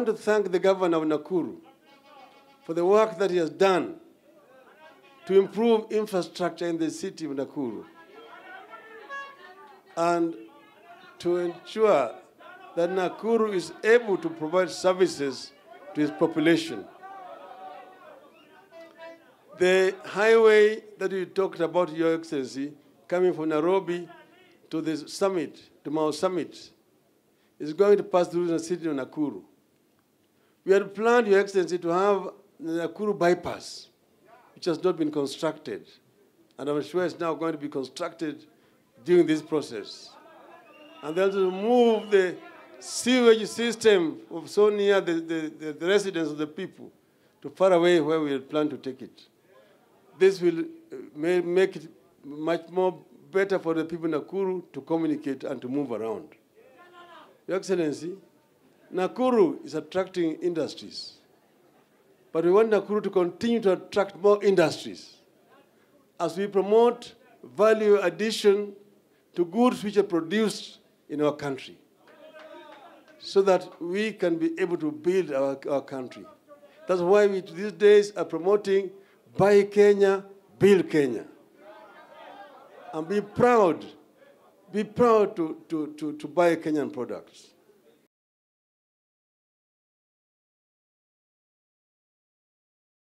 want to thank the governor of Nakuru for the work that he has done to improve infrastructure in the city of Nakuru and to ensure that Nakuru is able to provide services to its population. The highway that you talked about, Your Excellency, coming from Nairobi to the summit, to Mau Summit, is going to pass through the city of Nakuru. We had planned, Your Excellency, to have the Nakuru bypass, which has not been constructed. And I'm sure it's now going to be constructed during this process. And then to move the sewage system of so near the, the, the, residents of the people to far away where we had planned to take it. This will uh, ma- make it much more better for the people in Nakuru to communicate and to move around. Your Excellency, Nakuru is attracting industries, but we want Nakuru to continue to attract more industries as we promote value addition to goods which are produced in our country so that we can be able to build our, our country. That's why we these days are promoting Buy Kenya, Build Kenya. And be proud, be proud to, to, to, to buy Kenyan products.